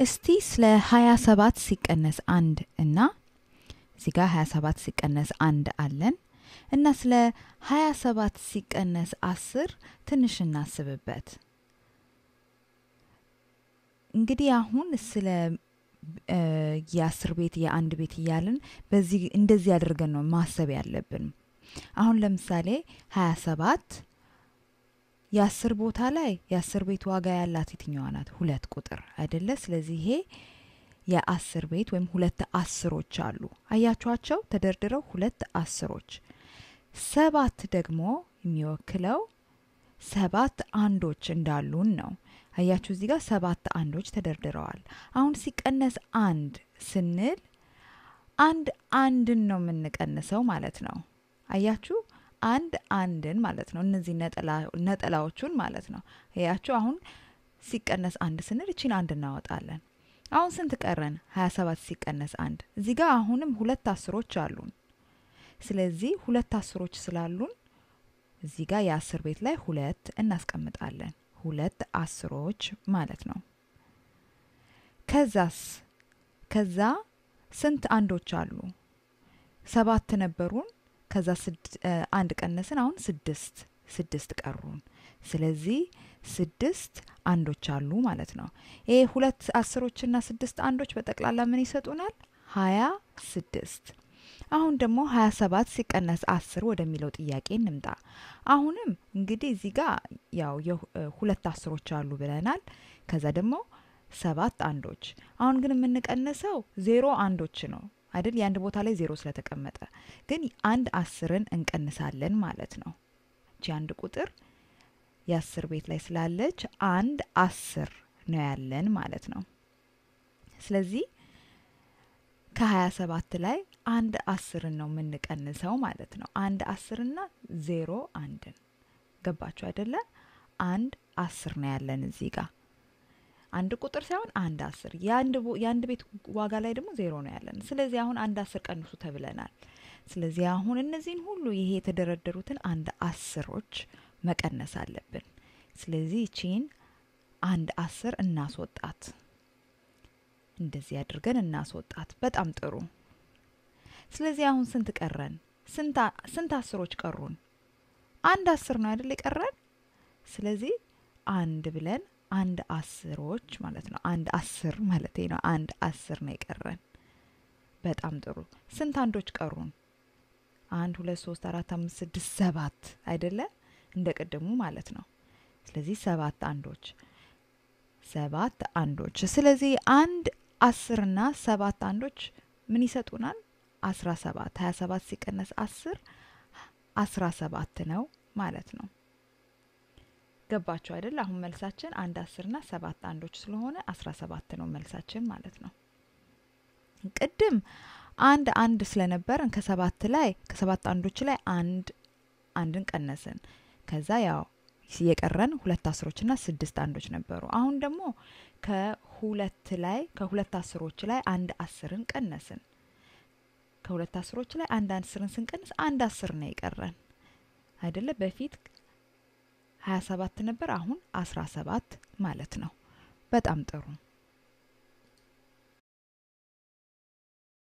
እስቲ ስለ 27 ሲቀነስ አንድ እና እዚህ ጋር 27 ሲቀነስ አንድ አለን እና ስለ 27 ሲቀነስ አስር ትንሽ እናስብበት። እንግዲህ አሁን ስለ የአስር ቤት የአንድ ቤት እያልን በዚህ እንደዚህ አድርገን ነው ማሰብ ያለብን። አሁን ለምሳሌ 27 የአስር ቦታ ላይ የአስር ቤት ዋጋ ያላት የትኛዋ ናት? ሁለት ቁጥር አይደለ? ስለዚህ ይሄ የአስር ቤት ወይም ሁለት አስሮች አሉ። አያችኋቸው? ተደርድረው ሁለት አስሮች። ሰባት ደግሞ የሚወክለው ሰባት አንዶች እንዳሉን ነው። አያችሁ እዚህ ጋር ሰባት አንዶች ተደርድረዋል። አሁን ሲቀነስ አንድ ስንል አንድ አንድን ነው የምንቀንሰው ማለት ነው። አያችሁ አንድ አንድን ማለት ነው። እነዚህ ነጠላዎቹን ማለት ነው። አያችሁ አሁን ሲቀነስ አንድ ስንል እቺን አንድ እናወጣለን። አሁን ስንት ቀረን? 27 ሲቀነስ አንድ። እዚህ ጋር አሁንም ሁለት አስሮች አሉን። ስለዚህ ሁለት አስሮች ስላሉን እዚህ ጋር የአስር ቤት ላይ ሁለት እናስቀምጣለን። ሁለት አስሮች ማለት ነው። ከዛስ ከዛ ስንት አንዶች አሉ? ሰባት ነበሩን። ከዛ አንድ ቀነስን። አሁን ስድስት ስድስት ቀሩን። ስለዚህ ስድስት አንዶች አሉ ማለት ነው። ይሄ ሁለት አስሮችና ስድስት አንዶች በጠቅላላ ምን ይሰጡናል? ሀያ ስድስት አሁን ደግሞ 27 ሲቀነስ 10 ወደሚለው ጥያቄ እንምጣ። አሁንም እንግዲህ እዚህ ጋር ያው ሁለት አስሮች አሉ ብለናል። ከዛ ደግሞ ሰባት አንዶች። አሁን ግን የምንቀንሰው ዜሮ አንዶች ነው አይደል? የአንድ ቦታ ላይ ዜሮ ስለተቀመጠ ግን አንድ አስርን እንቀንሳለን ማለት ነው። እቺ አንድ ቁጥር የአስር ቤት ላይ ስላለች አንድ አስር ነው ያለን ማለት ነው። ስለዚህ ከ27 ላይ አንድ አስርን ነው የምንቀንሰው ማለት ነው። አንድ አስርና ዜሮ አንድን ገባችሁ አይደለ? አንድ አስር ነው ያለን እዚህ ጋር አንድ ቁጥር ሳይሆን አንድ አስር። የአንድ ቤት ዋጋ ላይ ደግሞ ዜሮ ነው ያለን። ስለዚህ አሁን አንድ አስር ቀንሱ ተብለናል። ስለዚህ አሁን እነዚህን ሁሉ ይሄ የተደረደሩትን አንድ አስሮች መቀነስ አለብን። ስለዚህ ይቺን አንድ አስር እናስወጣት። እንደዚህ አድርገን እናስወጣት። በጣም ጥሩ። ስለዚህ አሁን ስንት ቀረን? ስንት አስሮች ቀሩን? አንድ አስር ነው አይደል የቀረን? ስለዚህ አንድ ብለን አንድ አስሮች ማለት ነው። አንድ አስር ማለት ነው። አንድ አስር ነው የቀረን። በጣም ጥሩ። ስንት አንዶች ቀሩን? አንድ ሁለት ሶስት አራት አምስት ስድስት ሰባት አይደለ? እንደ ቅድሙ ማለት ነው። ስለዚህ ሰባት አንዶች ሰባት አንዶች። ስለዚህ አንድ አስርና ሰባት አንዶች ምን ይሰጡናል? አስራ ሰባት ሀያ ሰባት ሲቀነስ አስር አስራ ሰባት ነው ማለት ነው። ገባችሁ አይደል? አሁን መልሳችን አንድ አስርና ሰባት አንዶች ስለሆነ አስራ ሰባት ነው መልሳችን ማለት ነው። ቅድም አንድ አንድ ስለነበረን ከሰባት ላይ ከሰባት አንዶች ላይ አንድ አንድን ቀነስን። ከዛ ያው የቀረን ሁለት አስሮችና ስድስት አንዶች ነበሩ። አሁን ደግሞ ከሁለት ላይ ከሁለት አስሮች ላይ አንድ አስርን ቀነስን። ከሁለት አስሮች ላይ አንድ አስርን ስንቀንስ አንድ አስር ነው የቀረን አይደለ? በፊት ሀያ ሰባት ነበር፣ አሁን አስራ ሰባት ማለት ነው። በጣም ጥሩ